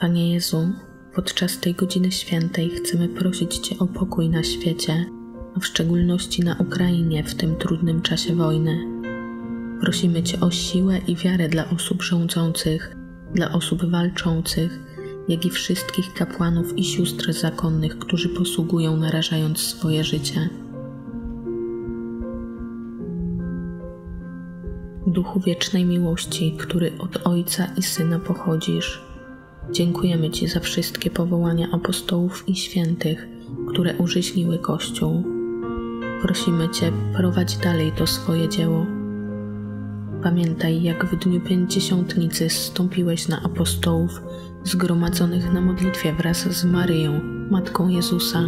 Panie Jezu, podczas tej godziny świętej chcemy prosić Cię o pokój na świecie, a w szczególności na Ukrainie w tym trudnym czasie wojny. Prosimy Cię o siłę i wiarę dla osób rządzących, dla osób walczących, jak i wszystkich kapłanów i sióstr zakonnych, którzy posługują narażając swoje życie. Duchu wiecznej miłości, który od Ojca i Syna pochodzisz, dziękujemy Ci za wszystkie powołania apostołów i świętych, które użyźniły Kościół. Prosimy Cię, prowadź dalej to swoje dzieło. Pamiętaj, jak w dniu pięćdziesiątnicy zstąpiłeś na apostołów zgromadzonych na modlitwie wraz z Maryją, Matką Jezusa,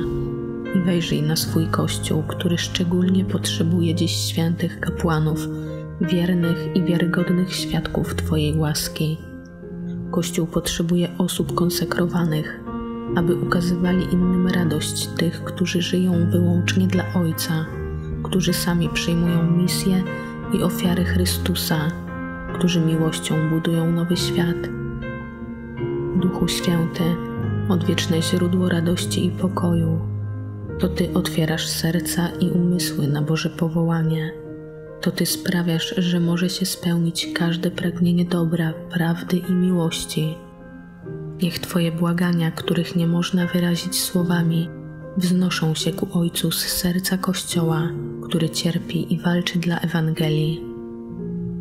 i wejrzyj na swój Kościół, który szczególnie potrzebuje dziś świętych kapłanów, wiernych i wiarygodnych świadków Twojej łaski. Kościół potrzebuje osób konsekrowanych, aby ukazywali innym radość tych, którzy żyją wyłącznie dla Ojca, którzy sami przyjmują misję i ofiary Chrystusa, którzy miłością budują nowy świat. Duchu Święty, odwieczne źródło radości i pokoju, to Ty otwierasz serca i umysły na Boże powołanie. To Ty sprawiasz, że może się spełnić każde pragnienie dobra, prawdy i miłości. Niech Twoje błagania, których nie można wyrazić słowami, wznoszą się ku Ojcu z serca Kościoła, który cierpi i walczy dla Ewangelii.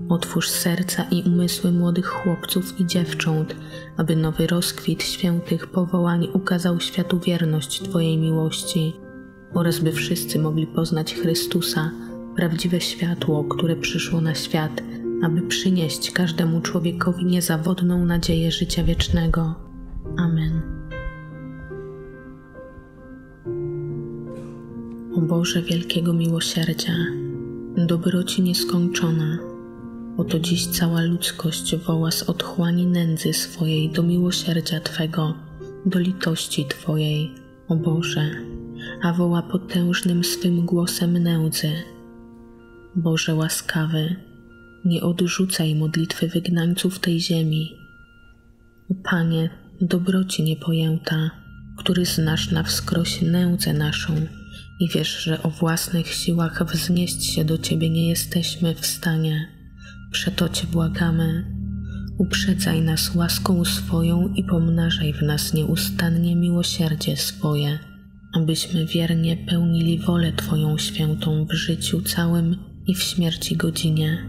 Otwórz serca i umysły młodych chłopców i dziewcząt, aby nowy rozkwit świętych powołań ukazał światu wierność Twojej miłości oraz by wszyscy mogli poznać Chrystusa, prawdziwe światło, które przyszło na świat, aby przynieść każdemu człowiekowi niezawodną nadzieję życia wiecznego. Amen. O Boże wielkiego miłosierdzia, dobroci nieskończona, oto dziś cała ludzkość woła z otchłani nędzy swojej do miłosierdzia Twego, do litości Twojej, o Boże, a woła potężnym swym głosem nędzy. Boże łaskawy, nie odrzucaj modlitwy wygnańców tej ziemi. O Panie, dobroci niepojęta, który znasz na wskroś nędzę naszą i wiesz, że o własnych siłach wznieść się do Ciebie nie jesteśmy w stanie. Przeto Cię błagamy, uprzedzaj nas łaską swoją i pomnażaj w nas nieustannie miłosierdzie swoje, abyśmy wiernie pełnili wolę Twoją świętą w życiu całym i w śmierci godzinie.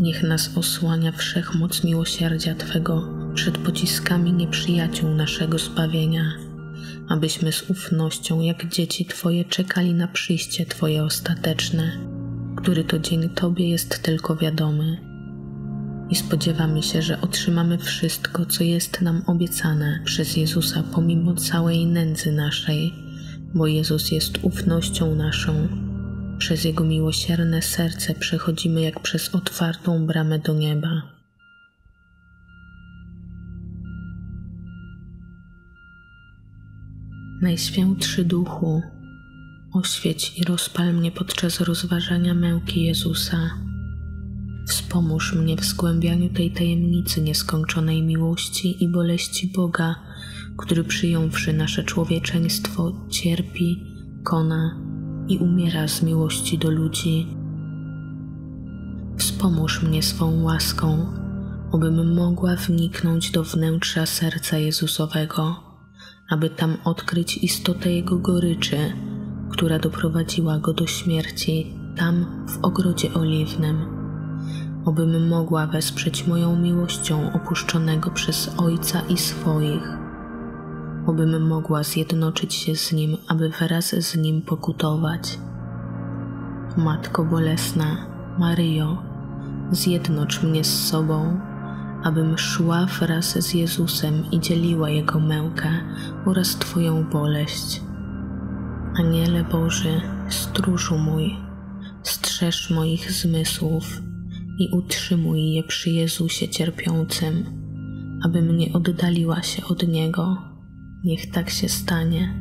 Niech nas osłania wszechmoc miłosierdzia Twego przed pociskami nieprzyjaciół naszego zbawienia, abyśmy z ufnością jak dzieci Twoje czekali na przyjście Twoje ostateczne, który to dzień Tobie jest tylko wiadomy. I spodziewamy się, że otrzymamy wszystko, co jest nam obiecane przez Jezusa pomimo całej nędzy naszej, bo Jezus jest ufnością naszą. Przez Jego miłosierne serce przechodzimy jak przez otwartą bramę do nieba. Najświętszy Duchu, oświeć i rozpal mnie podczas rozważania męki Jezusa. Wspomóż mnie w zgłębianiu tej tajemnicy nieskończonej miłości i boleści Boga, który przyjąwszy nasze człowieczeństwo cierpi, kona i umiera z miłości do ludzi. Wspomóż mnie swą łaską, abym mogła wniknąć do wnętrza serca Jezusowego aby tam odkryć istotę jego goryczy, która doprowadziła go do śmierci tam w ogrodzie oliwnym. Obym mogła wesprzeć moją miłością opuszczonego przez Ojca i swoich. Obym mogła zjednoczyć się z Nim, aby wraz z Nim pokutować. Matko Bolesna, Maryjo, zjednocz mnie z sobą abym szła wraz z Jezusem i dzieliła Jego mękę oraz Twoją boleść. Aniele Boży, stróżu mój, strzeż moich zmysłów i utrzymuj je przy Jezusie cierpiącym, abym nie oddaliła się od Niego. Niech tak się stanie.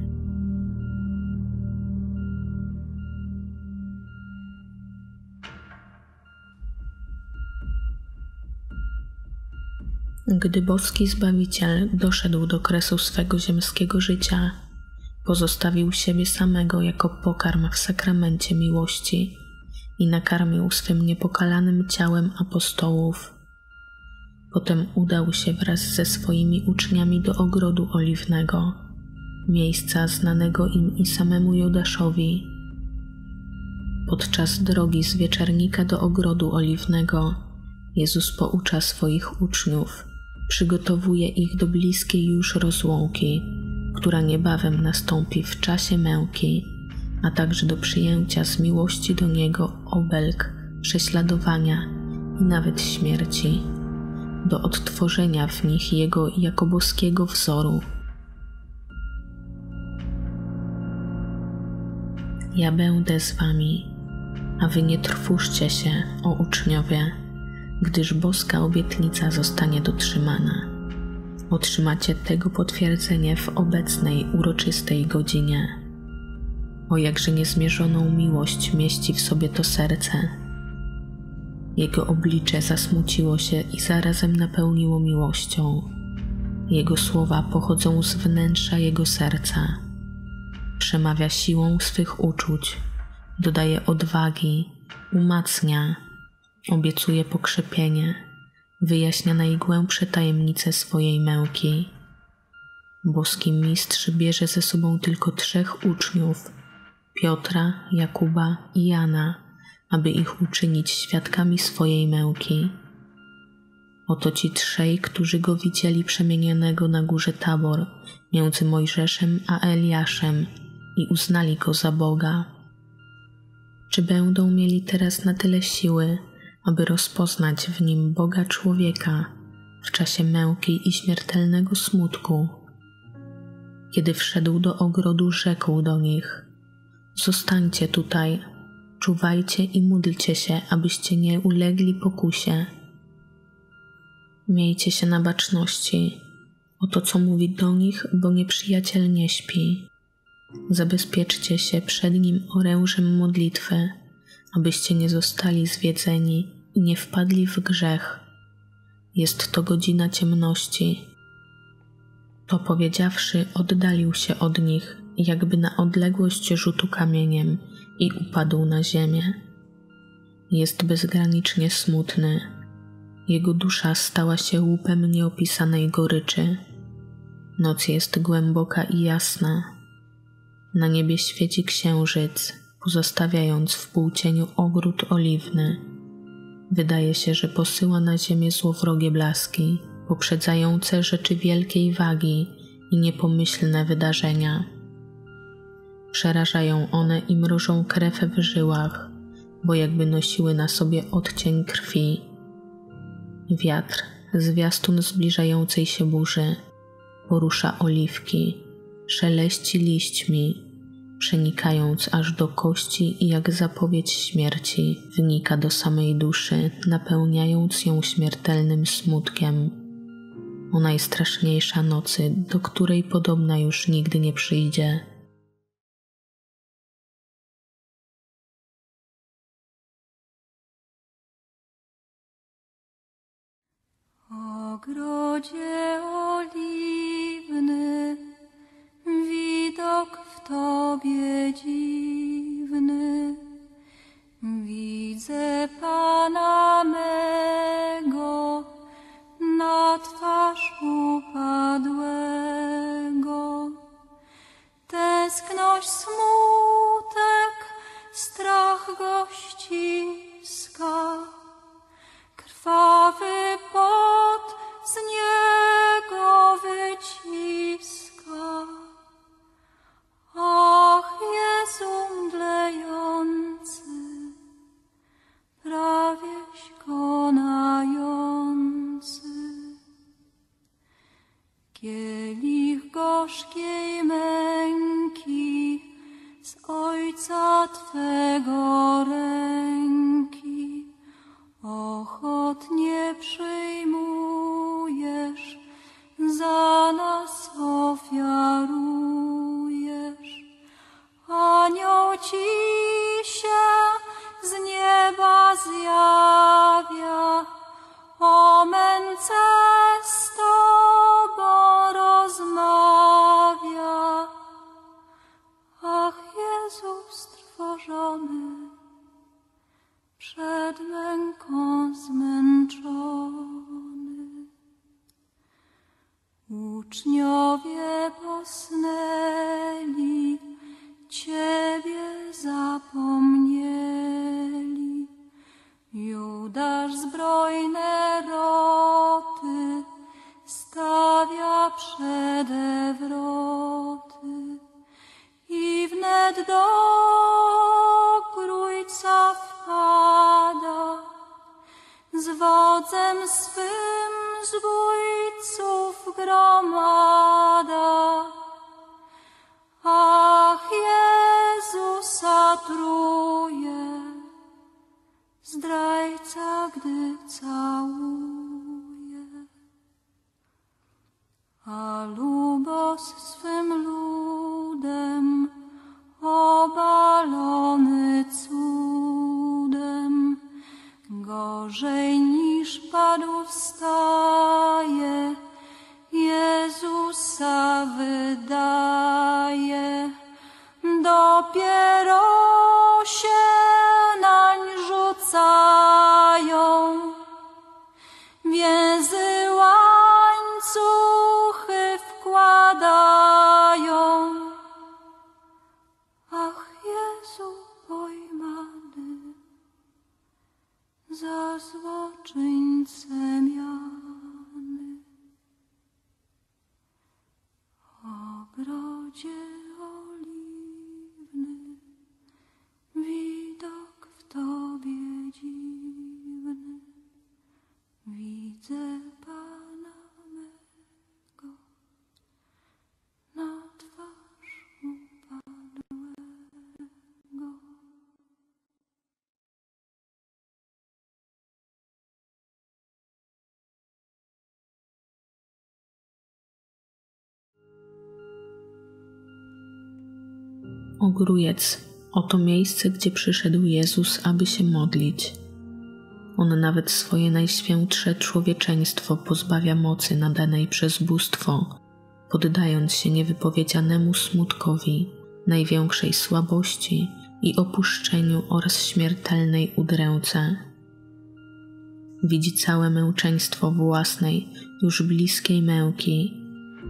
Gdy boski Zbawiciel doszedł do kresu swego ziemskiego życia, pozostawił siebie samego jako pokarm w sakramencie miłości i nakarmił swym niepokalanym ciałem apostołów. Potem udał się wraz ze swoimi uczniami do ogrodu oliwnego, miejsca znanego im i samemu Judaszowi. Podczas drogi z wieczernika do ogrodu oliwnego Jezus poucza swoich uczniów, przygotowuje ich do bliskiej już rozłąki, która niebawem nastąpi w czasie męki, a także do przyjęcia z miłości do Niego obelg, prześladowania i nawet śmierci, do odtworzenia w nich Jego jako boskiego wzoru. Ja będę z Wami, a Wy nie trwóżcie się, o uczniowie, gdyż boska obietnica zostanie dotrzymana. Otrzymacie tego potwierdzenie w obecnej uroczystej godzinie. O jakże niezmierzoną miłość mieści w sobie to serce. Jego oblicze zasmuciło się i zarazem napełniło miłością. Jego słowa pochodzą z wnętrza jego serca. Przemawia siłą swych uczuć, dodaje odwagi, umacnia Obiecuje pokrzepienie, wyjaśnia najgłębsze tajemnice swojej męki. Boski mistrz bierze ze sobą tylko trzech uczniów Piotra, Jakuba i Jana, aby ich uczynić świadkami swojej męki. Oto ci trzej, którzy go widzieli przemienionego na górze Tabor między Mojżeszem a Eliaszem i uznali go za Boga. Czy będą mieli teraz na tyle siły, aby rozpoznać w nim Boga człowieka w czasie męki i śmiertelnego smutku. Kiedy wszedł do ogrodu, rzekł do nich: Zostańcie tutaj, czuwajcie i módlcie się, abyście nie ulegli pokusie. Miejcie się na baczności. Oto co mówi do nich, bo nieprzyjaciel nie śpi. Zabezpieczcie się przed nim orężem modlitwy abyście nie zostali zwiedzeni i nie wpadli w grzech. Jest to godzina ciemności. To powiedziawszy, oddalił się od nich, jakby na odległość rzutu kamieniem, i upadł na ziemię. Jest bezgranicznie smutny. Jego dusza stała się łupem nieopisanej goryczy. Noc jest głęboka i jasna. Na niebie świeci księżyc pozostawiając w półcieniu ogród oliwny. Wydaje się, że posyła na ziemię złowrogie blaski, poprzedzające rzeczy wielkiej wagi i niepomyślne wydarzenia. Przerażają one i mrożą krew w żyłach, bo jakby nosiły na sobie odcień krwi. Wiatr, zwiastun zbliżającej się burzy, porusza oliwki, szeleści liśćmi, przenikając aż do kości i jak zapowiedź śmierci, wnika do samej duszy, napełniając ją śmiertelnym smutkiem. O najstraszniejsza nocy, do której podobna już nigdy nie przyjdzie. Ogrodzie oliwny widok Tobie dziwny. Widzę Pana mego na twarz upadłego. Tęskność, smutek, strach go ściska. Krwawy pot z niego wyciska. Zdrajca, gdy Ogrójec oto miejsce, gdzie przyszedł Jezus, aby się modlić. On nawet swoje najświętsze człowieczeństwo pozbawia mocy nadanej przez bóstwo, poddając się niewypowiedzianemu smutkowi, największej słabości i opuszczeniu oraz śmiertelnej udręce. Widzi całe męczeństwo własnej, już bliskiej męki,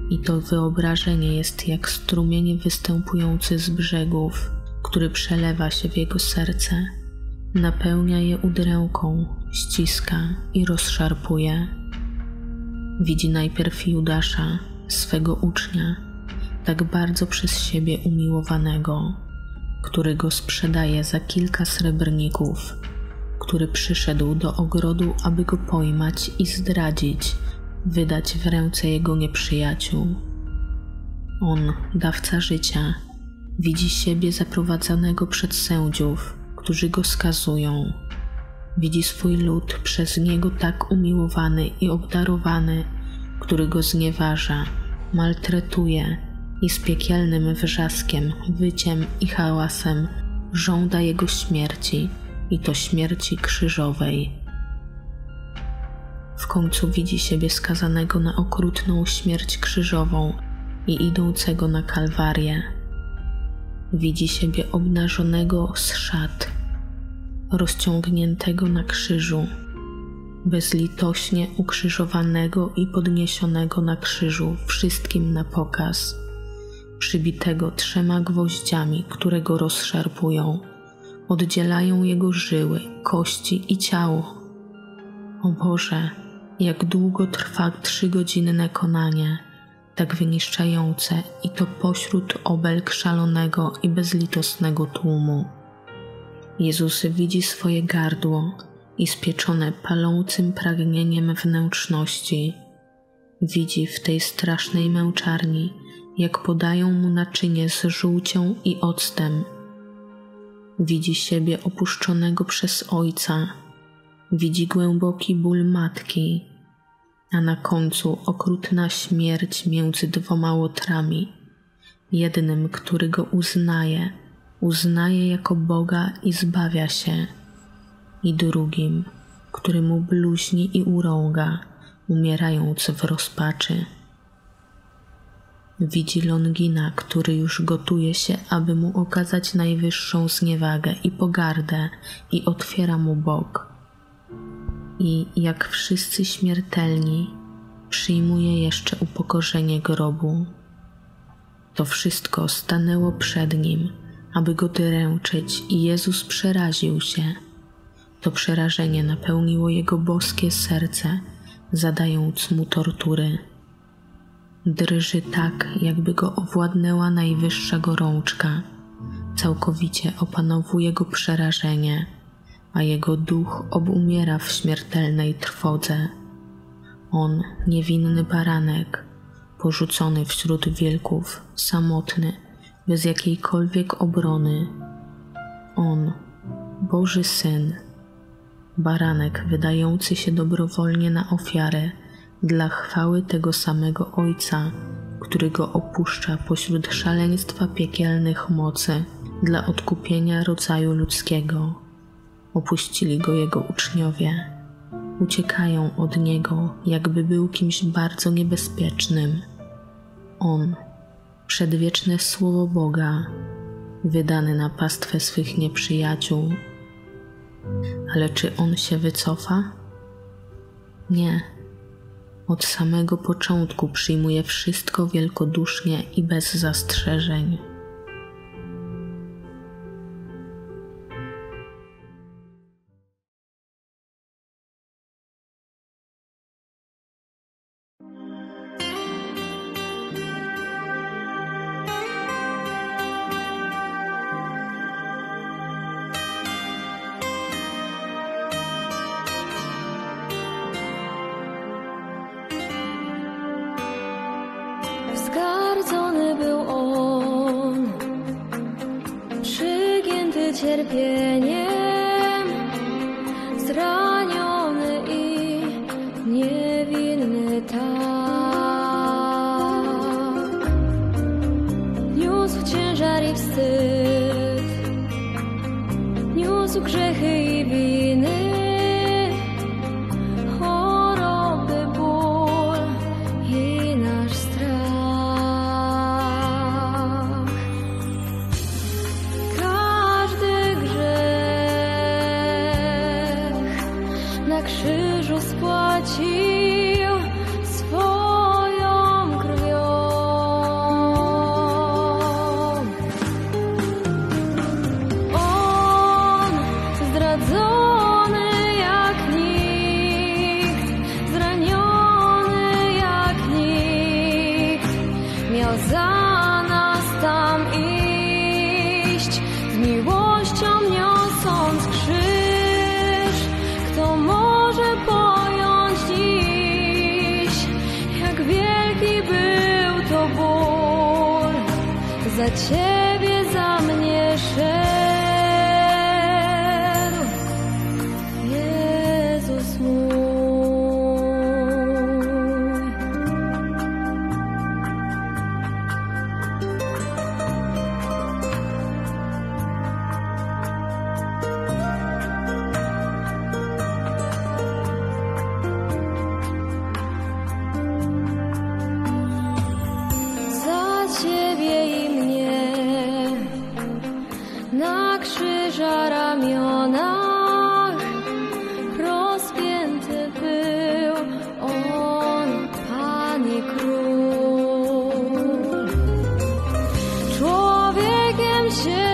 i to wyobrażenie jest jak strumień występujący z brzegów, który przelewa się w jego serce, napełnia je udręką, ściska i rozszarpuje. Widzi najpierw Judasza, swego ucznia, tak bardzo przez siebie umiłowanego, który go sprzedaje za kilka srebrników, który przyszedł do ogrodu, aby go pojmać i zdradzić, wydać w ręce jego nieprzyjaciół. On, dawca życia, widzi siebie zaprowadzonego przed sędziów, którzy go skazują. Widzi swój lud przez niego tak umiłowany i obdarowany, który go znieważa, maltretuje i z piekielnym wrzaskiem, wyciem i hałasem żąda jego śmierci i to śmierci krzyżowej. W końcu widzi siebie skazanego na okrutną śmierć krzyżową i idącego na kalwarię. Widzi siebie obnażonego z szat, rozciągniętego na krzyżu, bezlitośnie ukrzyżowanego i podniesionego na krzyżu wszystkim na pokaz, przybitego trzema gwoździami, które go rozszarpują, oddzielają jego żyły, kości i ciało. O Boże, jak długo trwa trzygodzinne konanie, tak wyniszczające i to pośród obelg szalonego i bezlitosnego tłumu. Jezus widzi swoje gardło i spieczone palącym pragnieniem wnętrzności. Widzi w tej strasznej męczarni, jak podają mu naczynie z żółcią i octem. Widzi siebie opuszczonego przez ojca, widzi głęboki ból matki, a na końcu okrutna śmierć między dwoma łotrami. Jednym, który go uznaje, uznaje jako Boga i zbawia się, i drugim, który mu bluźni i urąga, umierając w rozpaczy. Widzi Longina, który już gotuje się, aby mu okazać najwyższą zniewagę i pogardę, i otwiera mu bok i jak wszyscy śmiertelni przyjmuje jeszcze upokorzenie grobu. To wszystko stanęło przed nim, aby go dręczyć, i Jezus przeraził się. To przerażenie napełniło jego boskie serce, zadając mu tortury. Drży tak, jakby go owładnęła najwyższa gorączka. Całkowicie opanowuje go przerażenie, a jego duch obumiera w śmiertelnej trwodze. On, niewinny baranek, porzucony wśród wilków, samotny, bez jakiejkolwiek obrony. On, Boży Syn, baranek wydający się dobrowolnie na ofiarę dla chwały tego samego Ojca, który go opuszcza pośród szaleństwa piekielnych mocy dla odkupienia rodzaju ludzkiego. Opuścili go jego uczniowie, uciekają od niego, jakby był kimś bardzo niebezpiecznym. On, przedwieczne słowo Boga, wydany na pastwę swych nieprzyjaciół. Ale czy on się wycofa? Nie. Od samego początku przyjmuje wszystko wielkodusznie i bez zastrzeżeń. should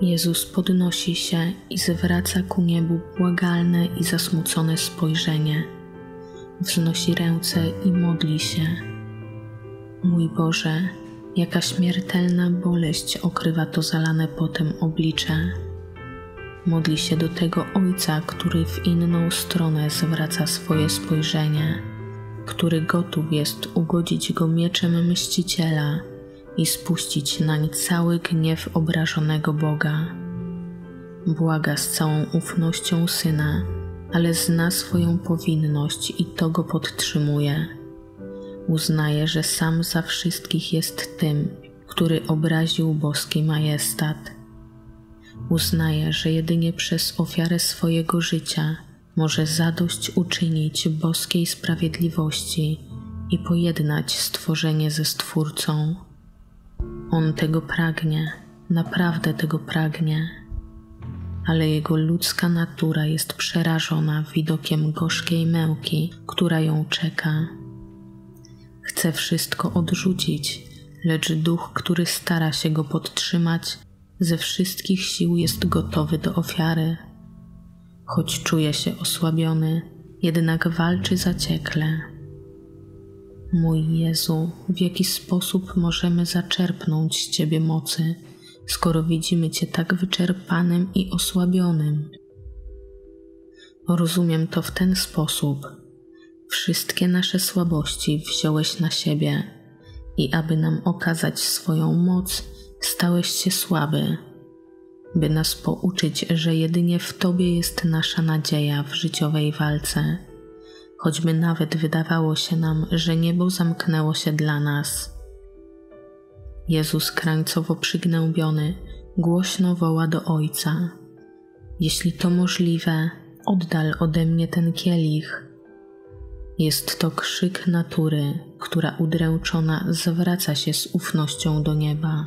Jezus podnosi się i zwraca ku niebu błagalne i zasmucone spojrzenie. Wznosi ręce i modli się. Mój Boże, jaka śmiertelna boleść okrywa to zalane potem oblicze. Modli się do tego Ojca, który w inną stronę zwraca swoje spojrzenie, który gotów jest ugodzić go mieczem mściciela i spuścić nań cały gniew obrażonego Boga. Błaga z całą ufnością syna, ale zna swoją powinność i to go podtrzymuje. Uznaje, że sam za wszystkich jest tym, który obraził boski majestat. Uznaje, że jedynie przez ofiarę swojego życia może zadość uczynić boskiej sprawiedliwości i pojednać stworzenie ze Stwórcą. On tego pragnie, naprawdę tego pragnie, ale jego ludzka natura jest przerażona widokiem gorzkiej męki, która ją czeka. Chce wszystko odrzucić, lecz duch, który stara się go podtrzymać, ze wszystkich sił jest gotowy do ofiary. Choć czuje się osłabiony, jednak walczy zaciekle. Mój Jezu, w jaki sposób możemy zaczerpnąć z Ciebie mocy, skoro widzimy Cię tak wyczerpanym i osłabionym? Rozumiem to w ten sposób. Wszystkie nasze słabości wziąłeś na siebie i aby nam okazać swoją moc, stałeś się słaby, by nas pouczyć, że jedynie w Tobie jest nasza nadzieja w życiowej walce choćby nawet wydawało się nam, że niebo zamknęło się dla nas. Jezus krańcowo przygnębiony głośno woła do Ojca: Jeśli to możliwe, oddal ode mnie ten kielich. Jest to krzyk natury, która udręczona zwraca się z ufnością do nieba.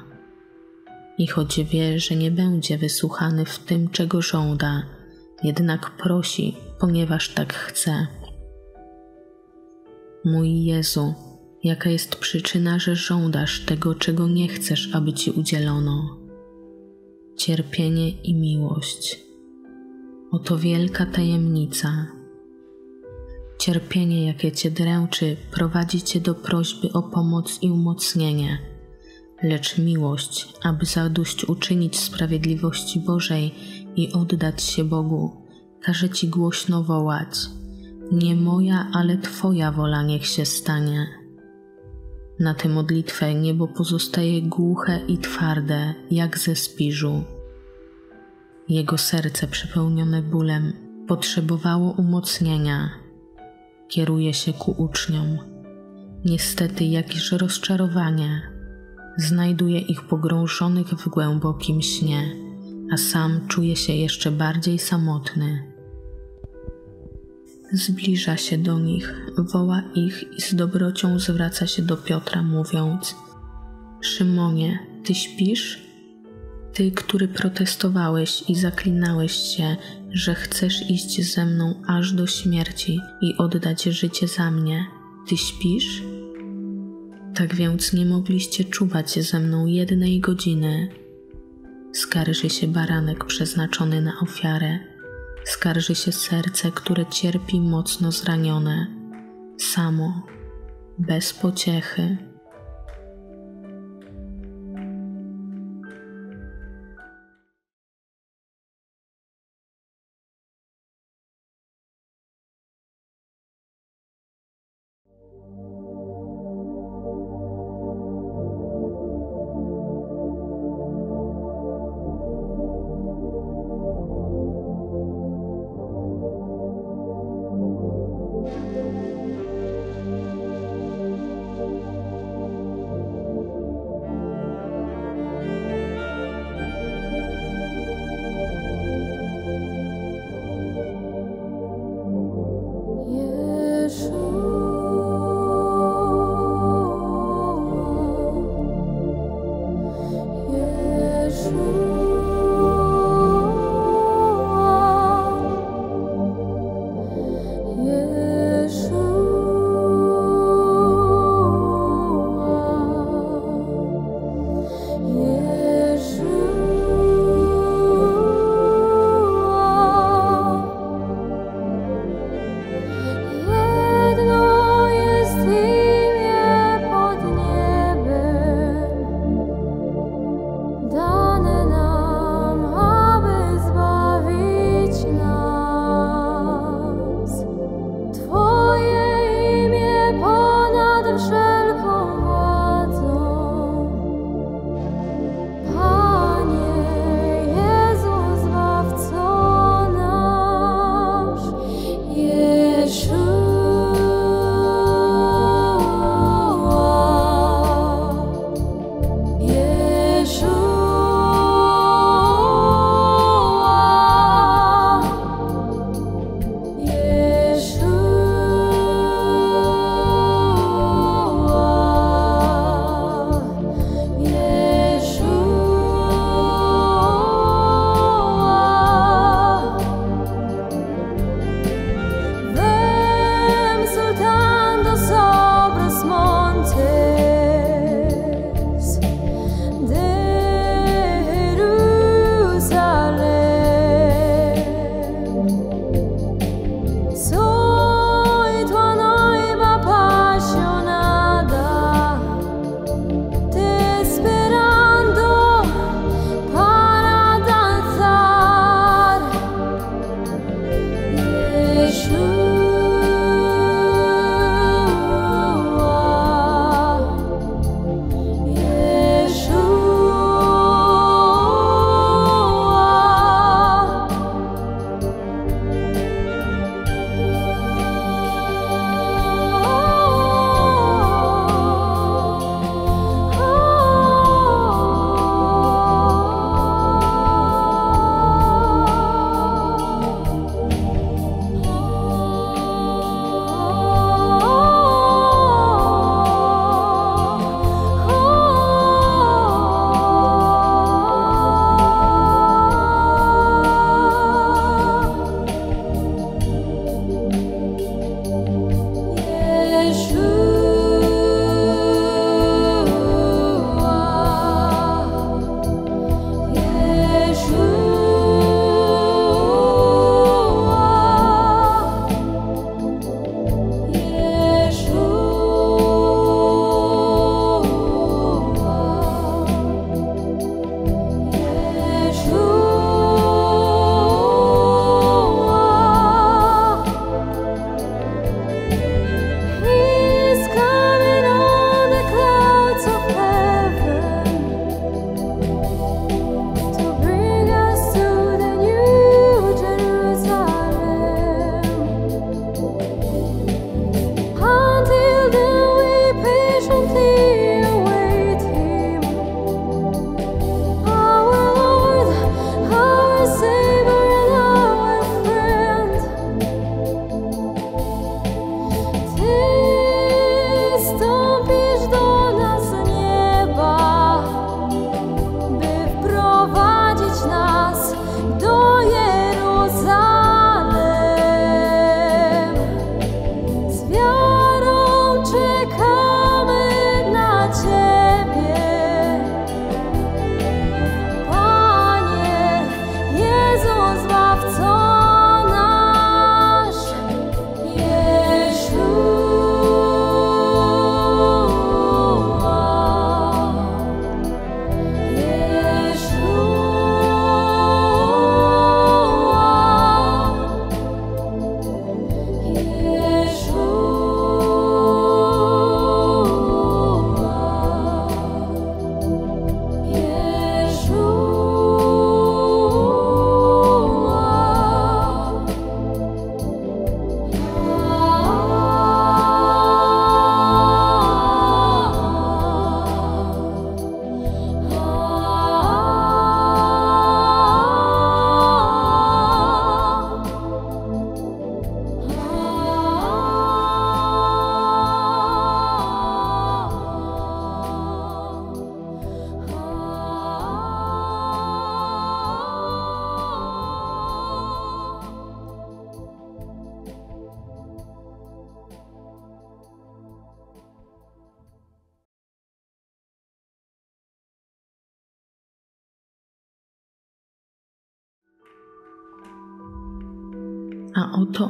I choć wie, że nie będzie wysłuchany w tym, czego żąda, jednak prosi, ponieważ tak chce. Mój Jezu, jaka jest przyczyna, że żądasz tego, czego nie chcesz, aby ci udzielono? Cierpienie i miłość. Oto wielka tajemnica. Cierpienie, jakie cię dręczy, prowadzi cię do prośby o pomoc i umocnienie, lecz miłość, aby zadośćuczynić sprawiedliwości Bożej i oddać się Bogu, każe ci głośno wołać – nie moja, ale Twoja wola niech się stanie. Na tę modlitwę niebo pozostaje głuche i twarde, jak ze spiżu. Jego serce przepełnione bólem potrzebowało umocnienia. Kieruje się ku uczniom. Niestety jakieś rozczarowanie. Znajduje ich pogrążonych w głębokim śnie, a sam czuje się jeszcze bardziej samotny. Zbliża się do nich, woła ich i z dobrocią zwraca się do Piotra, mówiąc: Szymonie, ty śpisz? Ty, który protestowałeś i zaklinałeś się, że chcesz iść ze mną aż do śmierci i oddać życie za mnie, ty śpisz? Tak więc nie mogliście czuwać ze mną jednej godziny. Skarży się baranek przeznaczony na ofiarę skarży się serce, które cierpi mocno zranione, samo, bez pociechy.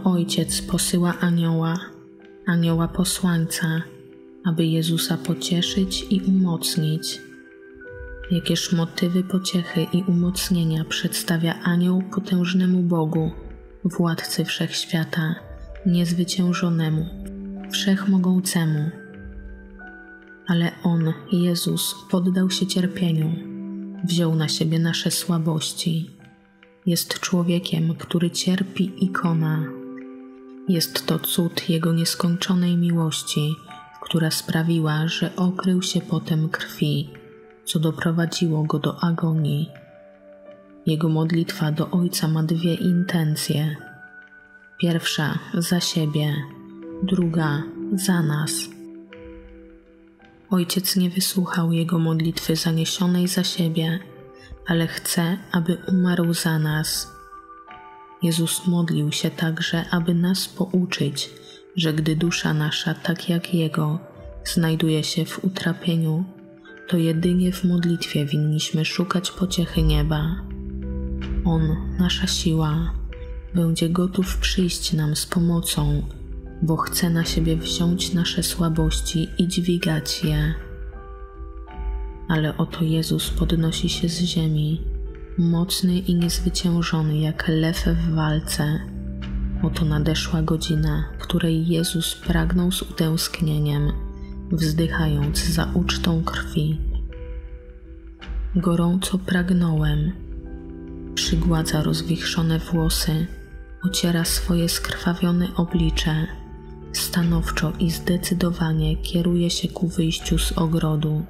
Ojciec posyła anioła, anioła posłańca, aby Jezusa pocieszyć i umocnić. Jakież motywy pociechy i umocnienia przedstawia anioł potężnemu Bogu, władcy wszechświata, niezwyciężonemu, wszechmogącemu. Ale On, Jezus, poddał się cierpieniu, wziął na siebie nasze słabości. Jest człowiekiem, który cierpi i kona. Jest to cud Jego nieskończonej miłości, która sprawiła, że okrył się potem krwi, co doprowadziło go do agonii. Jego modlitwa do Ojca ma dwie intencje. Pierwsza za siebie, druga za nas. Ojciec nie wysłuchał jego modlitwy zaniesionej za siebie, ale chce, aby umarł za nas. Jezus modlił się także, aby nas pouczyć, że gdy dusza nasza, tak jak Jego, znajduje się w utrapieniu, to jedynie w modlitwie winniśmy szukać pociechy nieba. On, nasza siła, będzie gotów przyjść nam z pomocą, bo chce na siebie wziąć nasze słabości i dźwigać je. Ale oto Jezus podnosi się z ziemi, mocny i niezwyciężony jak lew w walce. Oto nadeszła godzina, której Jezus pragnął z utęsknieniem, wzdychając za ucztą krwi. Gorąco pragnąłem. Przygładza rozwichrzone włosy, ociera swoje skrwawione oblicze, stanowczo i zdecydowanie kieruje się ku wyjściu z ogrodu.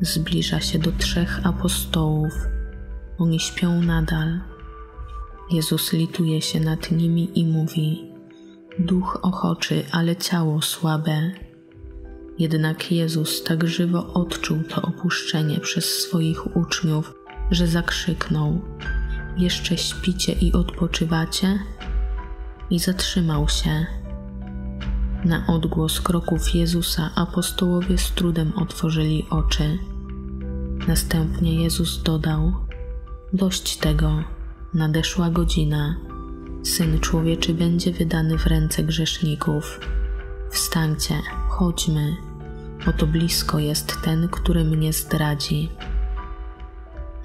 Zbliża się do trzech apostołów. Oni śpią nadal. Jezus lituje się nad nimi i mówi: Duch ochoczy, ale ciało słabe. Jednak Jezus tak żywo odczuł to opuszczenie przez swoich uczniów, że zakrzyknął: Jeszcze śpicie i odpoczywacie? I zatrzymał się. Na odgłos kroków Jezusa apostołowie z trudem otworzyli oczy. Następnie Jezus dodał: Dość tego, nadeszła godzina. Syn człowieczy będzie wydany w ręce grzeszników. Wstańcie, chodźmy. Oto blisko jest ten, który mnie zdradzi.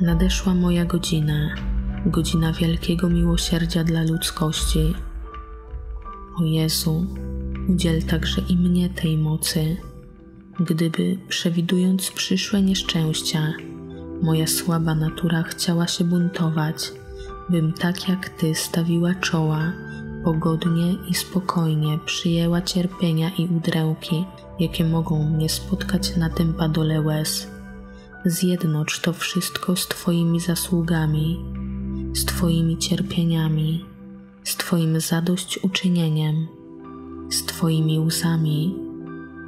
Nadeszła moja godzina, godzina wielkiego miłosierdzia dla ludzkości. O Jezu, udziel także i mnie tej mocy, gdyby, przewidując przyszłe nieszczęścia, moja słaba natura chciała się buntować, bym tak jak Ty stawiła czoła, pogodnie i spokojnie przyjęła cierpienia i udręki, jakie mogą mnie spotkać na tym padole łez. Zjednocz to wszystko z Twoimi zasługami, z Twoimi cierpieniami, z Twoim zadośćuczynieniem, z Twoimi łzami,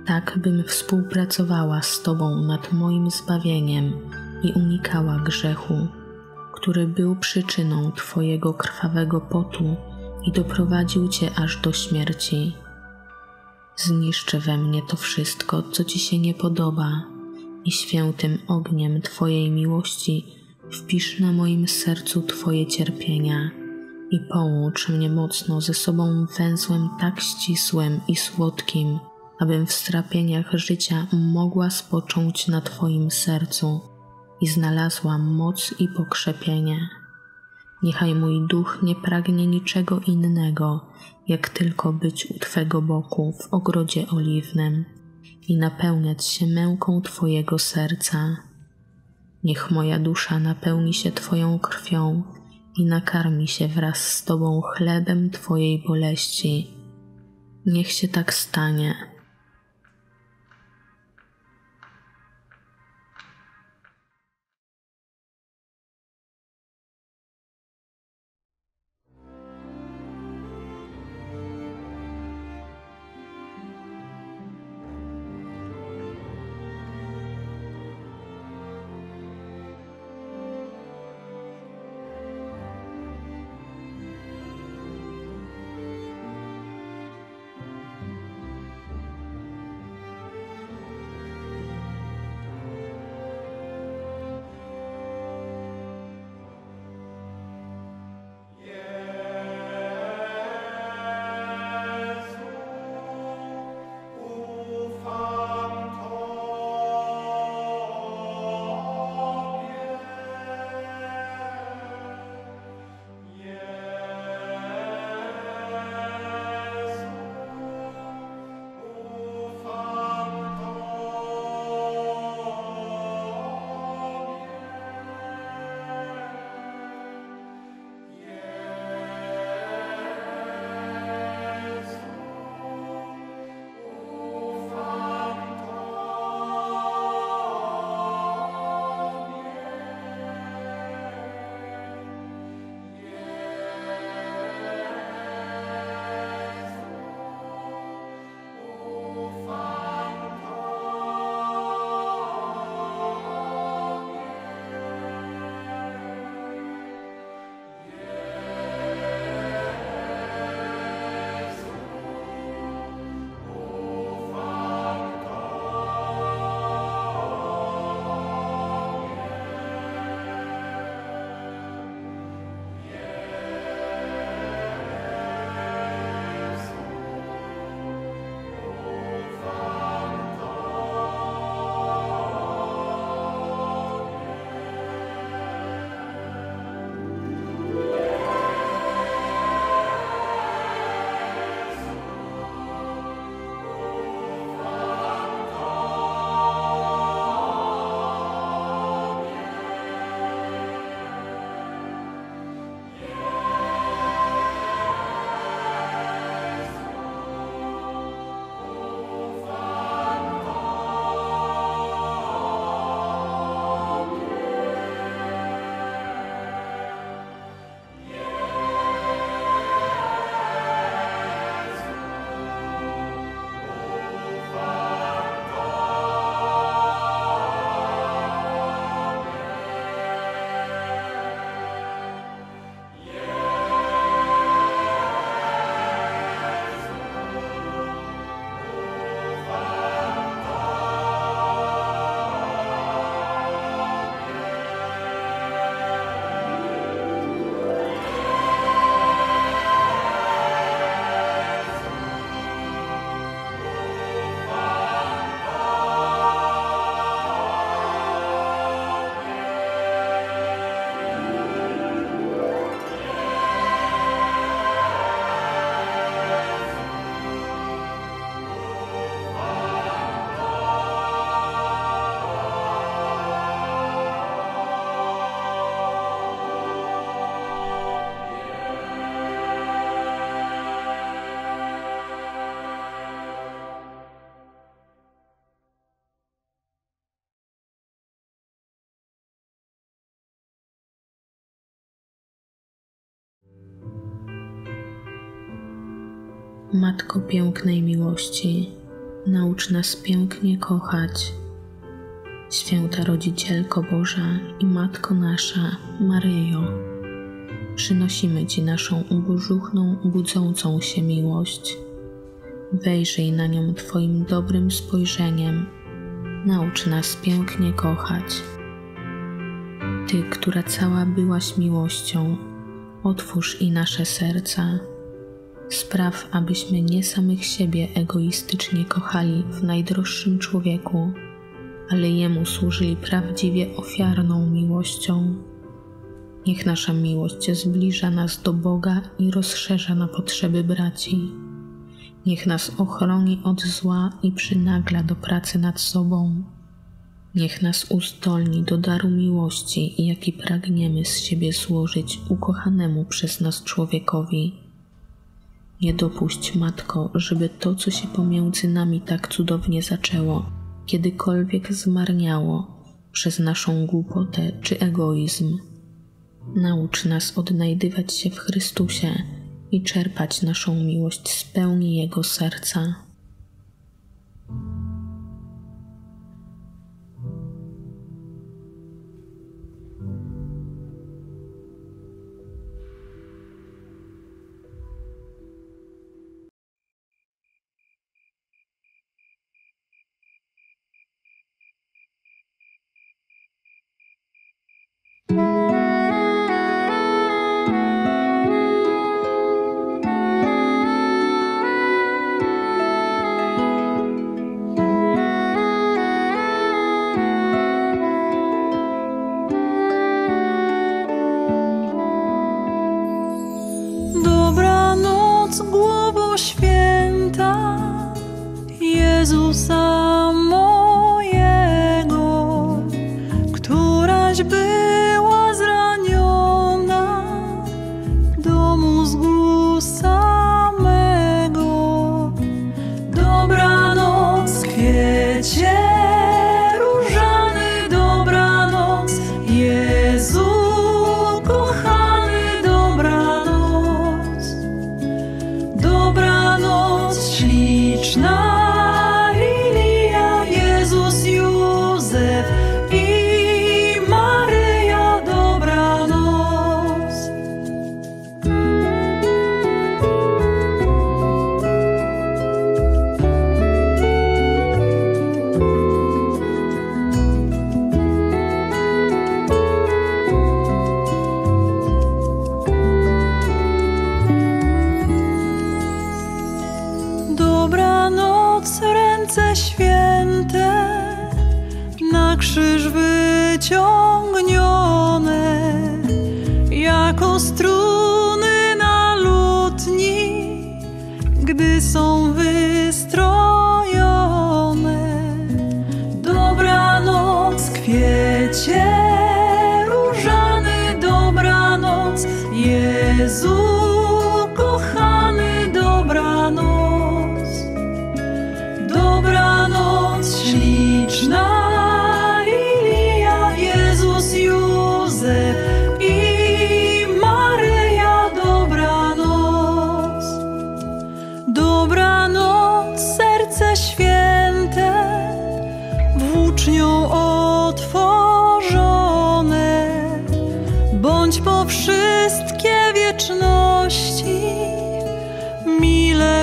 tak bym współpracowała z Tobą nad moim zbawieniem i unikała grzechu, który był przyczyną Twojego krwawego potu i doprowadził Cię aż do śmierci. Zniszczę we mnie to wszystko, co Ci się nie podoba, i świętym ogniem Twojej miłości wpisz na moim sercu Twoje cierpienia i połącz mnie mocno ze sobą węzłem tak ścisłym i słodkim, abym w strapieniach życia mogła spocząć na Twoim sercu i znalazła moc i pokrzepienie. Niechaj mój duch nie pragnie niczego innego, jak tylko być u Twego boku w ogrodzie oliwnym i napełniać się męką Twojego serca. Niech moja dusza napełni się Twoją krwią i nakarmi się wraz z Tobą chlebem Twojej boleści. Niech się tak stanie. Matko pięknej miłości, naucz nas pięknie kochać. Święta Rodzicielko Boża i Matko nasza, Maryjo, przynosimy Ci naszą ubożuchną, budzącą się miłość. Wejrzyj na nią Twoim dobrym spojrzeniem, naucz nas pięknie kochać. Ty, która cała byłaś miłością, otwórz i nasze serca. Spraw, abyśmy nie samych siebie egoistycznie kochali w najdroższym człowieku, ale Jemu służyli prawdziwie ofiarną miłością. Niech nasza miłość zbliża nas do Boga i rozszerza na potrzeby braci. Niech nas ochroni od zła i przynagla do pracy nad sobą. Niech nas uzdolni do daru miłości, jaki pragniemy z siebie złożyć ukochanemu przez nas człowiekowi. Nie dopuść, Matko, żeby to, co się pomiędzy nami tak cudownie zaczęło, kiedykolwiek zmarniało przez naszą głupotę czy egoizm. Naucz nas odnajdywać się w Chrystusie i czerpać naszą miłość z pełni Jego serca. Dobranoc,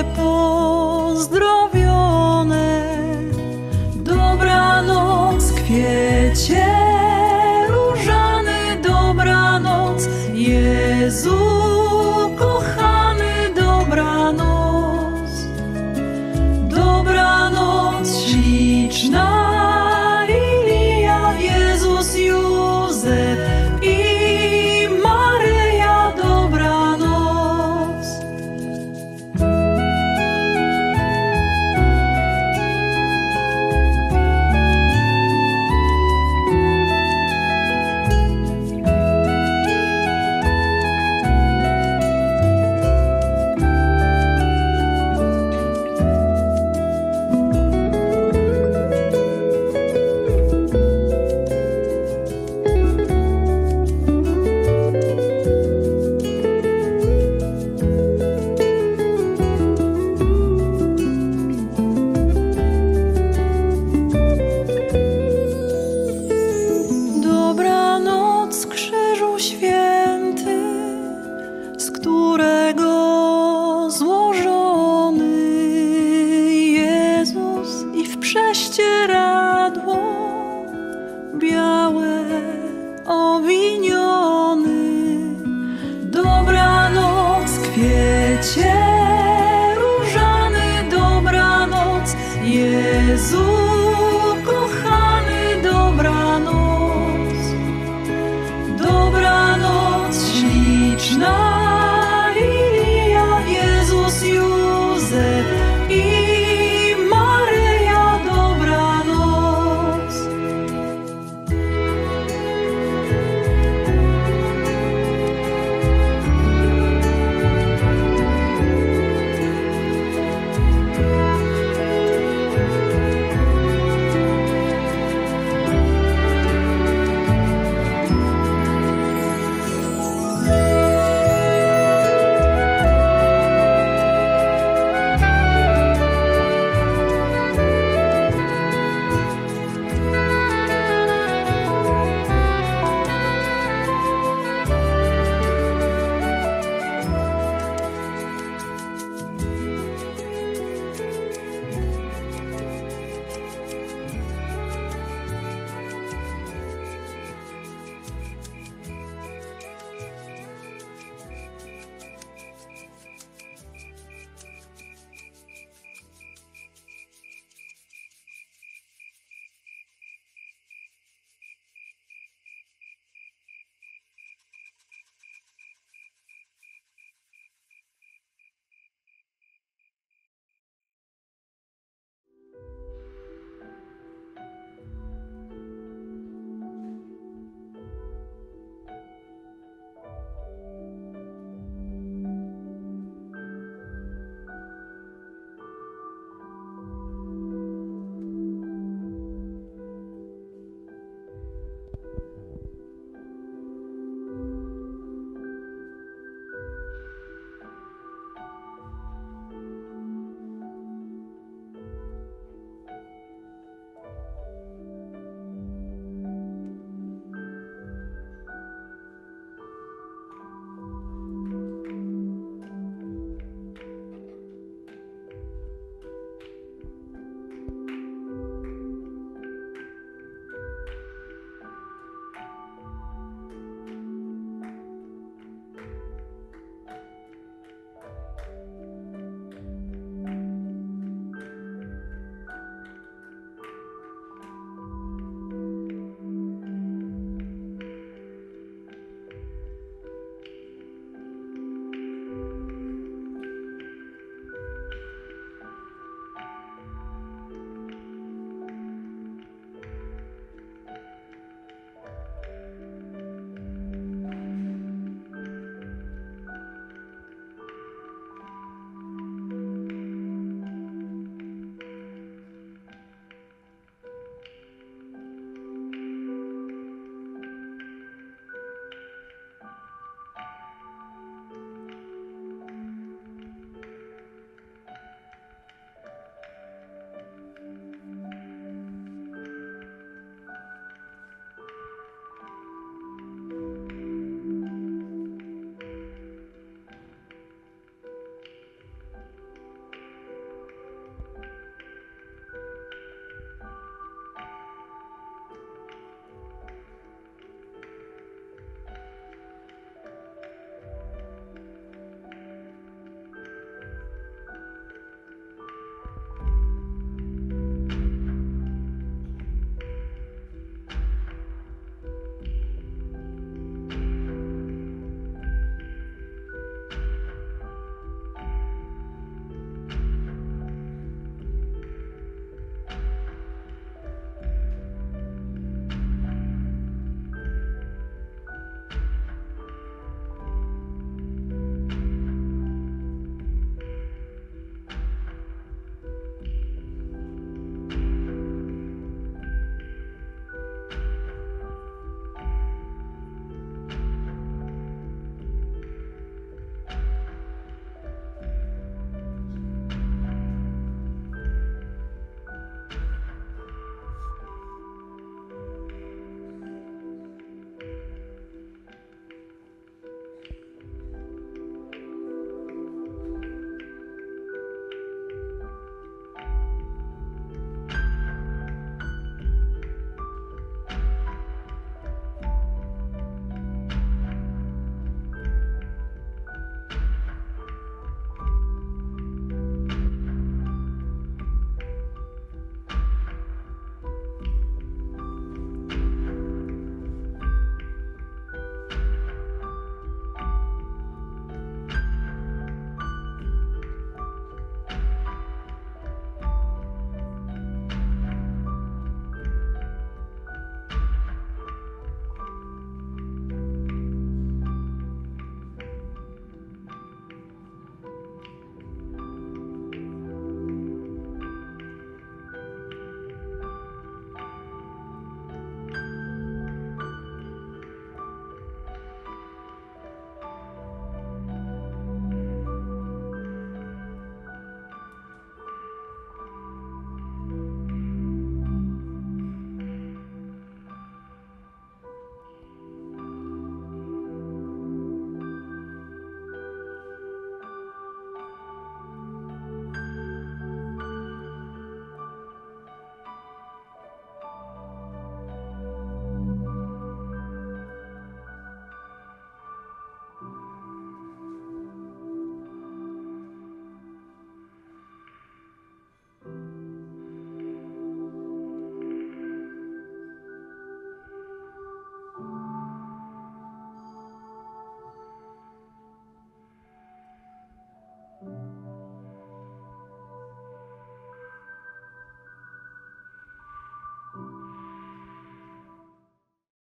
pozdrowione. Dobranoc, kwiecie różany, dobranoc, Jezu kochany, dobranoc. Dobranoc, śliczna